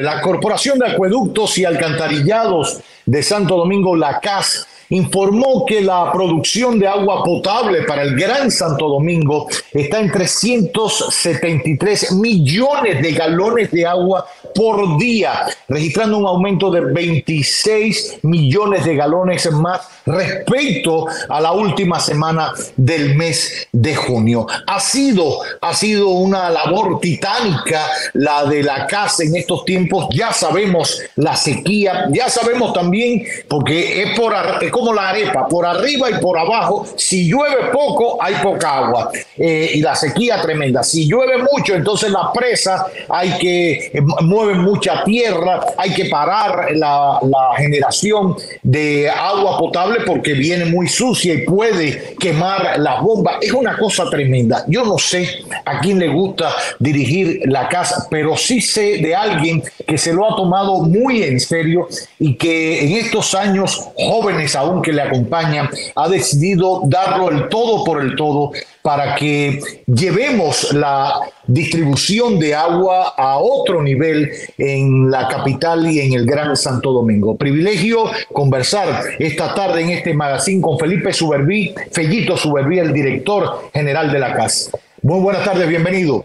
La Corporación de Acueductos y Alcantarillados de Santo Domingo, la CAS, informó que la producción de agua potable para el Gran Santo Domingo está en 373 millones de galones de agua por día, registrando un aumento de 26 millones de galones más respecto a la última semana del mes de junio. Ha sido, ha sido una labor titánica la de la casa en estos tiempos. Ya sabemos la sequía, ya sabemos también, porque es por como la arepa, por arriba y por abajo. Si llueve poco, hay poca agua. Eh, y la sequía tremenda. Si llueve mucho, entonces la presa hay que eh, mueve mucha tierra, hay que parar la, la generación de agua potable porque viene muy sucia y puede quemar las bombas. Es una cosa tremenda. Yo no sé a quién le gusta dirigir la casa, pero sí sé de alguien que se lo ha tomado muy en serio y que en estos años jóvenes aún que le acompañan ha decidido darlo el todo por el todo para que llevemos la distribución de agua a otro nivel en la capital y en el Gran Santo Domingo. Privilegio conversar esta tarde en este magazine con Felipe Suberví, Fellito Suberví, el director general de la casa. Muy buenas tardes, bienvenido.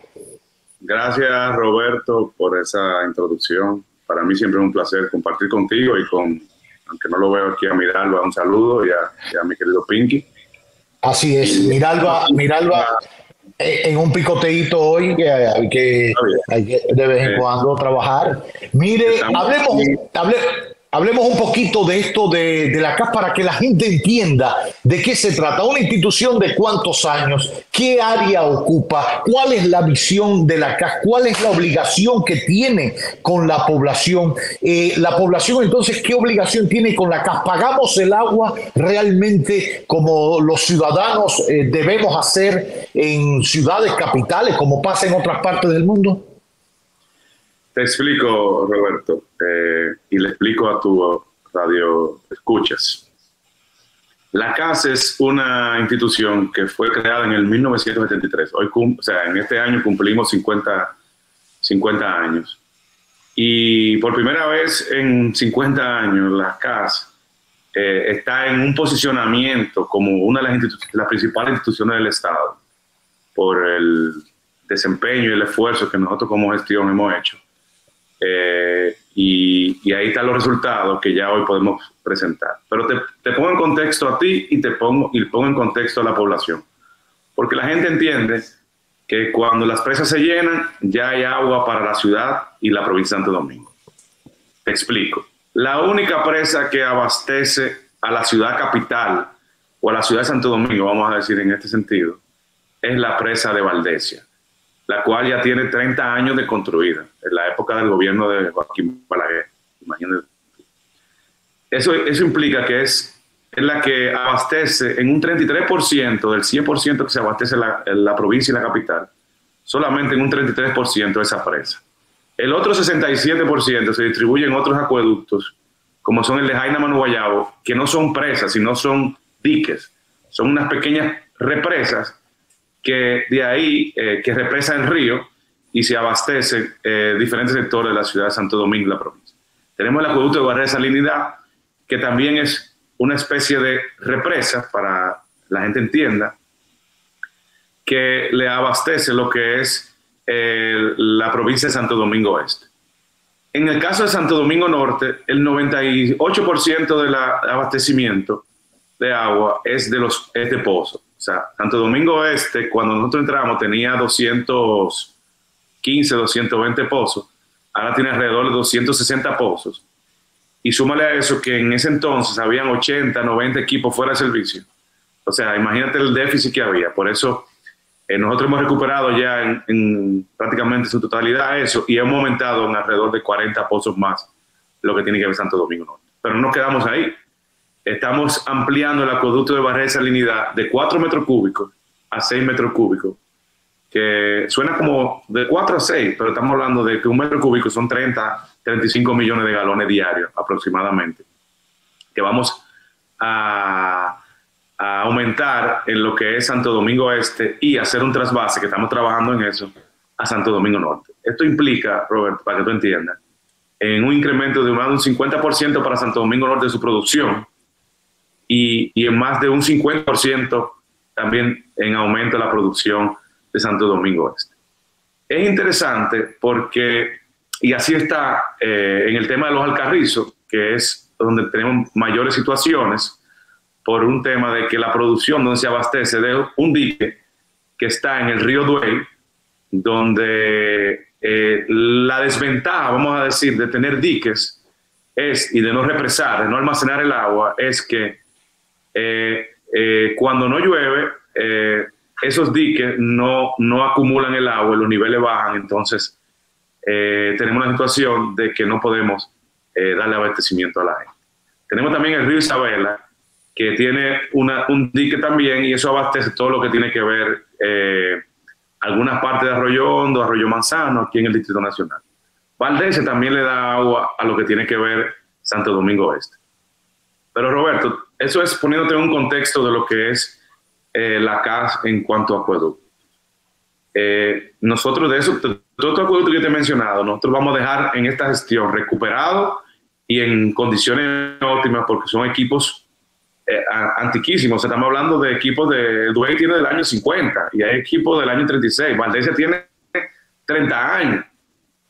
Gracias Roberto por esa introducción. Para mí siempre es un placer compartir contigo y con, aunque no lo veo aquí a Miralba, un saludo y a, mi querido Pinky. Así es, Miralba, Miralba eh, en un picoteíto hoy que hay que, hay que de vez en cuando trabajar. Mire, hablemos, hablemos Hablemos un poquito de esto de, la CAS para que la gente entienda de qué se trata. Una institución de cuántos años, qué área ocupa, cuál es la visión de la CAS, cuál es la obligación que tiene con la población. Eh, la población entonces, ¿qué obligación tiene con la CAS? ¿Pagamos el agua realmente como los ciudadanos eh, debemos hacer en ciudades capitales, como pasa en otras partes del mundo? Te explico, Roberto, eh, y le explico a tu radio escuchas. La CAS es una institución que fue creada en el 1973. Hoy, o sea, en este año cumplimos 50, 50 años. Y por primera vez en 50 años, la CAS eh, está en un posicionamiento como una de las, las principales instituciones del Estado por el desempeño y el esfuerzo que nosotros como gestión hemos hecho eh, y, ahí están los resultados que ya hoy podemos presentar. Pero te, pongo en contexto a ti y te pongo, y pongo en contexto a la población. Porque la gente entiende que cuando las presas se llenan, ya hay agua para la ciudad y la provincia de Santo Domingo. Te explico. La única presa que abastece a la ciudad capital o a la ciudad de Santo Domingo, vamos a decir en este sentido, es la presa de Valdesia la cual ya tiene 30 años de construida, en la época del gobierno de Joaquín Balaguer. Imagínate. Eso, eso implica que es, es la que abastece en un 33% del 100% que se abastece la, la provincia y la capital, solamente en un 33% de esa presa. El otro 67% se distribuye en otros acueductos, como son el de Jaina Manu Guayabo, que no son presas, sino son diques. Son unas pequeñas represas que de ahí, eh, que represa el río y se abastece eh, diferentes sectores de la ciudad de Santo Domingo y la provincia. Tenemos el acueducto de Barrera Salinidad, que también es una especie de represa, para la gente entienda, que le abastece lo que es eh, la provincia de Santo Domingo Este. En el caso de Santo Domingo Norte, el 98% del abastecimiento de agua es de los es de pozo. O sea, Santo Domingo Este, cuando nosotros entramos, tenía 215, 220 pozos. Ahora tiene alrededor de 260 pozos. Y súmale a eso que en ese entonces habían 80, 90 equipos fuera de servicio. O sea, imagínate el déficit que había. Por eso eh, nosotros hemos recuperado ya en, en, prácticamente su totalidad eso y hemos aumentado en alrededor de 40 pozos más lo que tiene que ver Santo Domingo. Pero no quedamos ahí estamos ampliando el acueducto de barrera de salinidad de 4 metros cúbicos a 6 metros cúbicos, que suena como de 4 a 6, pero estamos hablando de que un metro cúbico son 30, 35 millones de galones diarios aproximadamente, que vamos a, aumentar en lo que es Santo Domingo Este y hacer un trasvase, que estamos trabajando en eso, a Santo Domingo Norte. Esto implica, Roberto, para que tú entiendas, en un incremento de más de un 50% para Santo Domingo Norte de su producción y, en más de un 50% también en aumento la producción de Santo Domingo Este. Es interesante porque, y así está eh, en el tema de los alcarrizos, que es donde tenemos mayores situaciones, por un tema de que la producción donde se abastece de un dique que está en el río Duey, donde eh, la desventaja, vamos a decir, de tener diques es, y de no represar, de no almacenar el agua, es que eh, eh, cuando no llueve, esos diques no, no acumulan el agua, los niveles bajan, entonces tenemos una situación de que no podemos darle abastecimiento a la gente. Tenemos también el río Isabela, que tiene una, un dique también y eso abastece todo lo que tiene que ver algunas partes de Arroyo Hondo, Arroyo Manzano, aquí en el Distrito Nacional. Valdese también le da agua a lo que tiene que ver Santo Domingo Oeste. Pero Roberto, eso es poniéndote en un contexto de lo que es eh, la CAS en cuanto a acueducto. Eh, nosotros de eso, todo este acueducto que te he mencionado, nosotros vamos a dejar en esta gestión recuperado y en condiciones óptimas porque son equipos eh, antiquísimos. estamos hablando de equipos de Duey tiene del año 50 y hay equipos del año 36. Valdés tiene 30 años.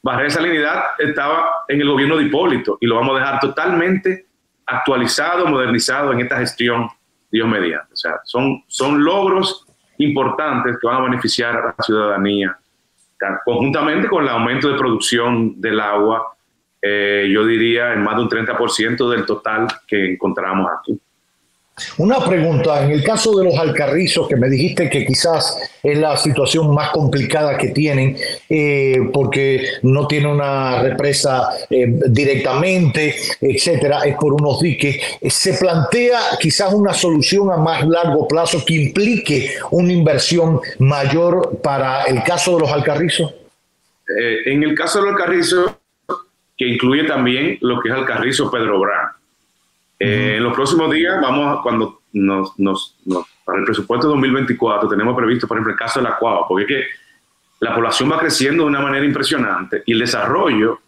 Barrera Salinidad estaba en el gobierno de Hipólito y lo vamos a dejar totalmente actualizado, modernizado en esta gestión, Dios mediante. O sea, son, son logros importantes que van a beneficiar a la ciudadanía, conjuntamente con el aumento de producción del agua, eh, yo diría en más de un 30% del total que encontramos aquí. Una pregunta, en el caso de los alcarrizos, que me dijiste que quizás es la situación más complicada que tienen, eh, porque no tiene una represa eh, directamente, etcétera, es por unos diques, ¿se plantea quizás una solución a más largo plazo que implique una inversión mayor para el caso de los alcarrizos? Eh, en el caso de los alcarrizos, que incluye también lo que es Alcarrizo Pedro Brán eh, en los próximos días, vamos, cuando nos, nos, para el presupuesto 2024, tenemos previsto, por ejemplo, el caso de la Cuava, porque es que la población va creciendo de una manera impresionante y el desarrollo,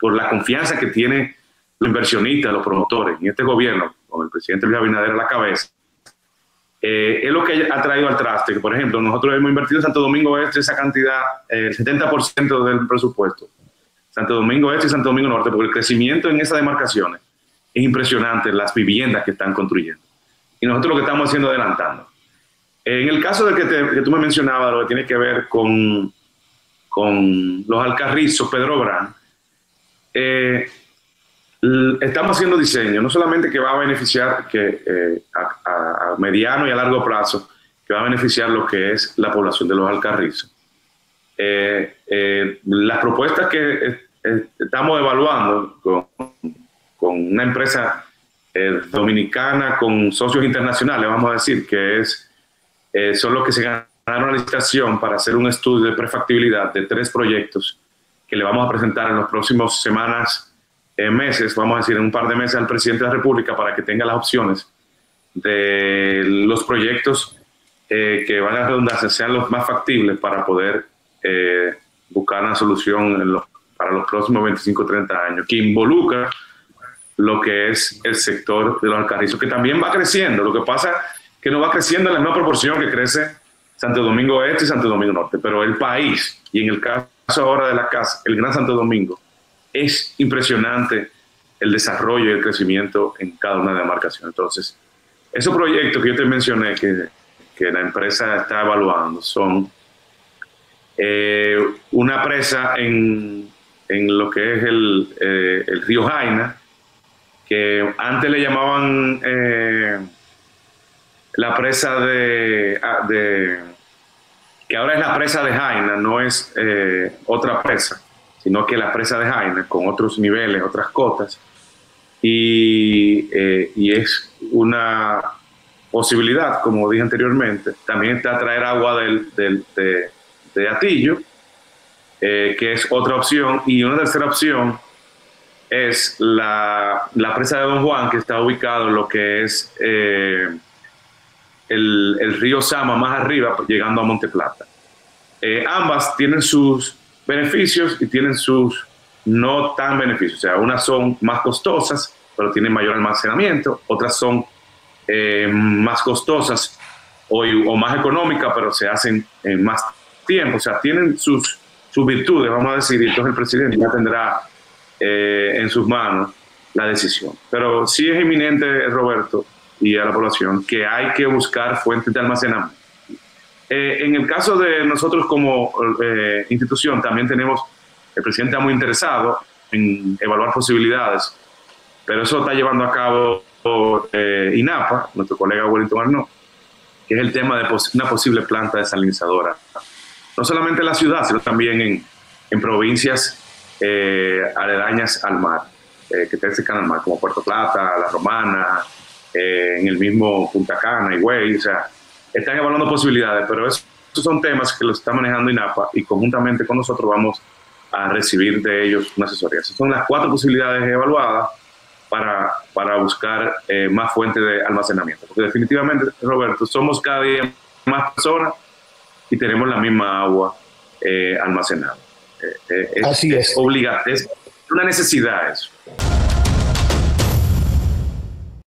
por la confianza que tienen los inversionistas, los promotores, en este gobierno, con el presidente Luis Abinader a la cabeza, eh, es lo que ha traído al traste. Que, por ejemplo, nosotros hemos invertido en Santo Domingo Este esa cantidad, el 70% del presupuesto. Santo Domingo Este y Santo Domingo Norte, porque el crecimiento en esas demarcaciones es impresionante las viviendas que están construyendo. Y nosotros lo que estamos haciendo adelantando. En el caso de que, tú me mencionabas, lo que tiene que ver con, con los alcarrizos, Pedro Brán, eh, estamos haciendo diseño, no solamente que va a beneficiar que, eh, a, mediano y a largo plazo, que va a beneficiar lo que es la población de los alcarrizos. Eh, las propuestas que estamos evaluando con, con una empresa eh, dominicana con socios internacionales, vamos a decir, que es, eh, son los que se ganaron la licitación para hacer un estudio de prefactibilidad de tres proyectos que le vamos a presentar en las próximas semanas, eh, meses, vamos a decir, en un par de meses al presidente de la República para que tenga las opciones de los proyectos que van a redundarse sean los más factibles para poder buscar una solución para los próximos 25 30 años, que involucra lo que es el sector de los alcarrizos, que también va creciendo. Lo que pasa que no va creciendo en la misma proporción que crece Santo Domingo Este y Santo Domingo Norte, pero el país, y en el caso ahora de la casa, el Gran Santo Domingo, es impresionante el desarrollo y el crecimiento en cada una de las demarcaciones. Entonces, esos proyectos que yo te mencioné que, que la empresa está evaluando son eh, una presa en, en, lo que es el, eh, el río Jaina, que antes le llamaban eh, la presa ah, de, que ahora es la presa de Jaina, no es eh, otra presa, sino que la presa de Jaina con otros niveles, otras cotas, y, eh, es una posibilidad, como dije anteriormente, también está traer agua del, de, de Atillo, que es otra opción, y una tercera opción es la, presa de Don Juan, que está ubicado en lo que es eh, el, río Sama más arriba, llegando a Monte Plata. Eh, ambas tienen sus beneficios y tienen sus no tan beneficios. O sea, unas son más costosas, pero tienen mayor almacenamiento, otras son eh, más costosas o, o, más económicas, pero se hacen en más tiempo. O sea, tienen sus, sus virtudes, vamos a decir, y entonces el presidente ya tendrá eh, en sus manos la decisión. Pero sí es inminente, Roberto, y a la población, que hay que buscar fuentes de almacenamiento. Eh, en el caso de nosotros como eh, institución, también tenemos, el presidente está muy interesado en evaluar posibilidades, pero eso está llevando a cabo eh, INAPA, nuestro colega Wellington Arnaud, que es el tema de una posible planta desalinizadora, no solamente en la ciudad, sino también en, en provincias aledañas al mar, que están cercanas al mar, como Puerto Plata, La Romana, en el mismo Punta Cana, y Higüey, o sea, están evaluando posibilidades, pero esos son temas que los está manejando INAPA y conjuntamente con nosotros vamos a recibir de ellos una asesoría. Esas son las cuatro posibilidades evaluadas para, para buscar eh, más fuentes de almacenamiento. Porque definitivamente, Roberto, somos cada día más personas y tenemos la misma agua eh, almacenada. Eh, Así es. Es, es una necesidad eso.